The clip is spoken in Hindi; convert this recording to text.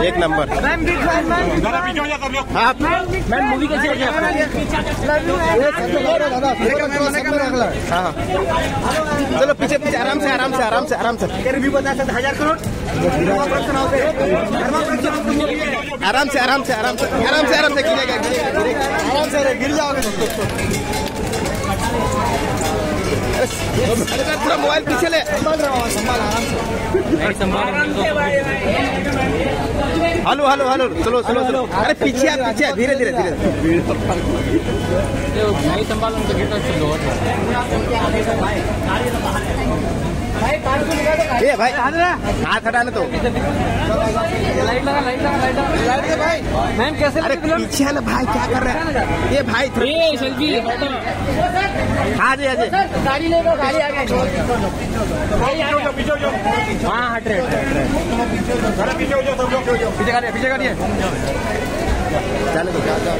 एक नंबर हो हाँ मूवी हाँ हाँ। चलो पीछे पीछे आराम से आराम से आराम से आराम से रिव्यू बता सकते हज़ार करोड़ आराम से आराम से आराम से आराम से आराम से आराम से गिर जाओगे थोड़ा मोबाइल पीछे ले हेलो हेलो हेलो, चलो चलो चलो। अरे, पीछे आ, पीछे धीरे धीरे धीरे। भाई संभाल ए भाई हाथ हटाने तो। लाइट लगा लाइट लगा लाइट लगा। मैम कैसे अरे पीछे ना भाई क्या कर रहे हैं? ये भाई ये सेल्फी हाँ जी हाँ जी। गाड़ी लेगा गाड़ी आ गई पीछे हो जाओ हाँ हट रहे रहे। पीछे हो जाओ सब लोग पीछे गाड़ी पीछे गाड़ी जाने दो जाओ जाओ